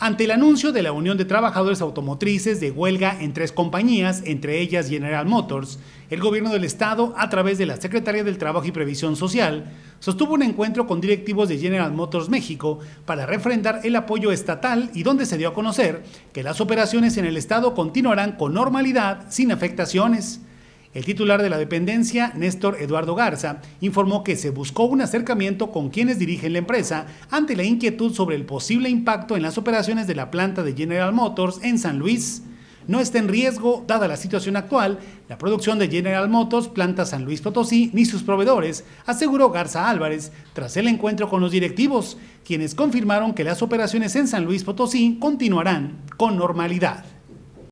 Ante el anuncio de la Unión de Trabajadores Automotrices de huelga en tres compañías, entre ellas General Motors, el gobierno del estado, a través de la Secretaría del Trabajo y Previsión Social, sostuvo un encuentro con directivos de General Motors México para refrendar el apoyo estatal y donde se dio a conocer que las operaciones en el estado continuarán con normalidad sin afectaciones. El titular de la dependencia, Néstor Eduardo Garza, informó que se buscó un acercamiento con quienes dirigen la empresa ante la inquietud sobre el posible impacto en las operaciones de la planta de General Motors en San Luis. No está en riesgo, dada la situación actual, la producción de General Motors, planta San Luis Potosí, ni sus proveedores, aseguró Garza Álvarez tras el encuentro con los directivos, quienes confirmaron que las operaciones en San Luis Potosí continuarán con normalidad.